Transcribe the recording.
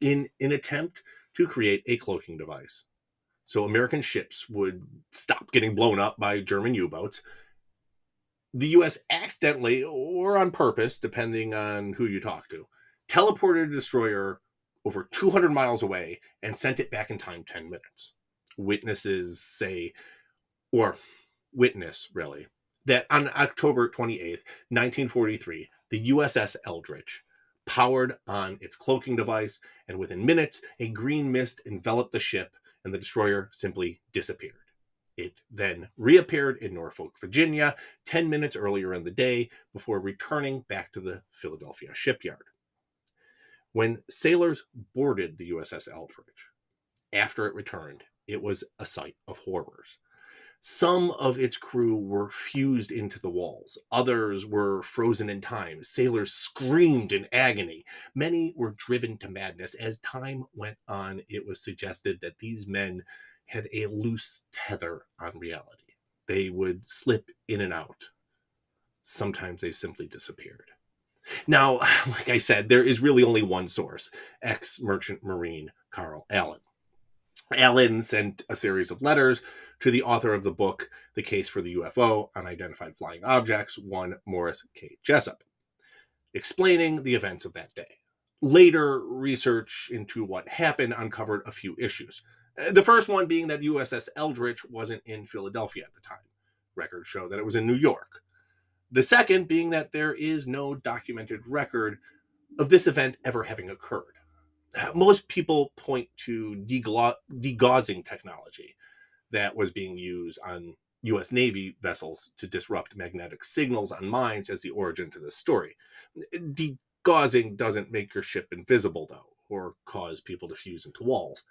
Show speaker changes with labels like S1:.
S1: in an attempt to create a cloaking device. So American ships would stop getting blown up by German U boats. The US accidentally, or on purpose, depending on who you talk to, teleported a destroyer over 200 miles away and sent it back in time 10 minutes. Witnesses say, or witness really, that on October 28th, 1943, the USS Eldridge powered on its cloaking device, and within minutes, a green mist enveloped the ship, and the destroyer simply disappeared. It then reappeared in Norfolk, Virginia, 10 minutes earlier in the day before returning back to the Philadelphia shipyard. When sailors boarded the USS Eldridge, after it returned, it was a sight of horrors. Some of its crew were fused into the walls, others were frozen in time. Sailors screamed in agony. Many were driven to madness. As time went on, it was suggested that these men had a loose tether on reality. They would slip in and out. Sometimes they simply disappeared. Now, like I said, there is really only one source ex merchant marine Carl Allen. Allen sent a series of letters to the author of the book, The Case for the UFO Unidentified Flying Objects, one Morris K. Jessup, explaining the events of that day. Later research into what happened uncovered a few issues. Uh, the first one being that the USS Eldridge wasn't in Philadelphia at the time. Records show that it was in New York. The second being that there is no documented record of this event ever having occurred most people point to degaussing technology that was being used on US Navy vessels to disrupt magnetic signals on mines as the origin to this story. Degaussing doesn't make your ship invisible, though, or cause people to fuse into walls.